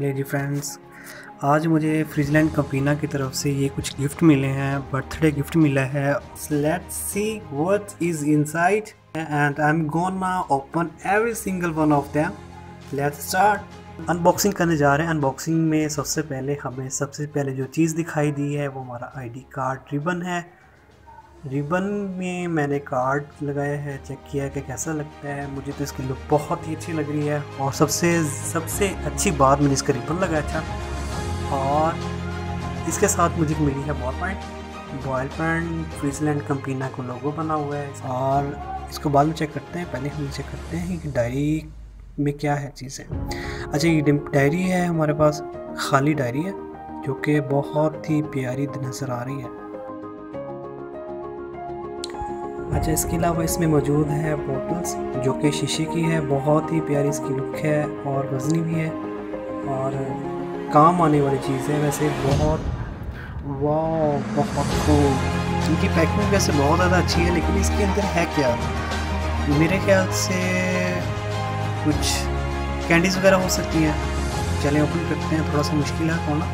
Lady friends आज मुझे फ्रिजलैंड कंपीना की तरफ़ से ये कुछ गिफ्ट मिले हैं बर्थडे गिफ्ट मिला है. Let's see what is inside and I am gonna open every single one of them let's start unboxing करने जा रहे हैं. अनबॉक्सिंग में सबसे पहले हमें, सबसे पहले जो चीज़ दिखाई दी है, वो हमारा आईडी कार्ड रिबन है. रिबन में मैंने कार्ड लगाया है, चेक किया है कि कैसा लगता है। मुझे तो इसकी लुक बहुत ही अच्छी लग रही है और सबसे सबसे अच्छी बात मैंने इसका रिबन लगाया था और इसके साथ मुझे मिली है ball point boil point Friesland Campina को लोगो बना हुआ है। और इसको बाद में चेक करते हैं, पहले हम चेक करते हैं कि डायरी में क्या है चीज़ें। अच्छा ये डायरी है हमारे पास, खाली डायरी है, जो कि बहुत ही प्यारी नज़र आ रही है। अच्छा इसके अलावा इसमें मौजूद है बोटल्स जो कि शीशे की है। बहुत ही प्यारी इसकी लुक है और वजनी भी है। और काम आने वाली चीज़ है वैसे। बहुत वाह बहुत खूब इनकी पैकिंग वैसे बहुत ज़्यादा अच्छी है, लेकिन इसके अंदर है क्या? मेरे ख्याल से कुछ कैंडीज़ वगैरह हो सकती हैं। चलें ओपन करते हैं। थोड़ा सा मुश्किल है खोलना